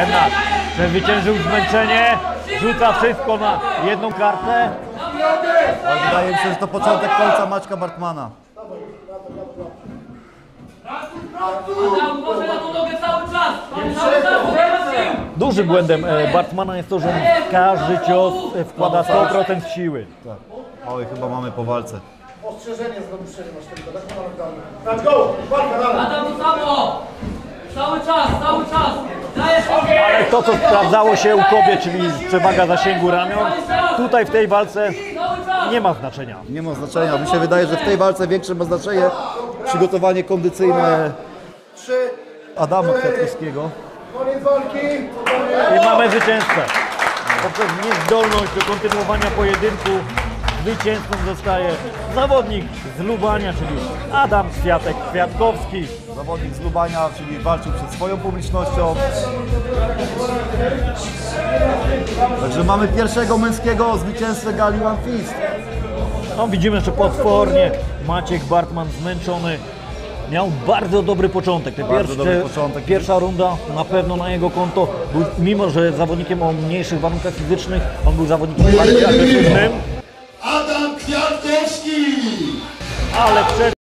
Jednak przezwyciężył zmęczenie, rzuca wszystko na jedną kartę. Wydaje mi się, że to początek końca Maćka Bartmana. Dużym błędem e, Bartmana jest to, że w każdy cios wkłada 100% siły. Oj, chyba mamy po walce. Ostrzeżenie z dopuszczenia masz tego, tak. Let's go! Walka dalej! Adam, to samo! Cały czas, cały czas! To, co sprawdzało się u kobiet, czyli przewaga zasięgu ramion, tutaj w tej walce nie ma znaczenia. Nie ma znaczenia. Mi się wydaje, że w tej walce większe ma znaczenie przygotowanie kondycyjne Adama Kwiatkowskiego. I mamy zwycięzcę. Poprzez niezdolność do kontynuowania pojedynku zwycięzcą zostaje zawodnik z Lubania, czyli Adam Kwiatek Kwiatkowski. Zawodnik z Lubania, czyli walczył przed swoją publicznością. Także mamy pierwszego męskiego zwycięzcę gali One Fist. No widzimy, że potwornie Maciek Bartman zmęczony. Miał bardzo dobry początek. Te Bardzo pierwsze, dobry początek. Pierwsza runda na pewno na jego konto. Był, mimo, że zawodnikiem o mniejszych warunkach fizycznych, on był zawodnikiem bardziej agresywnym, Adam Kwiatkowski! ale przed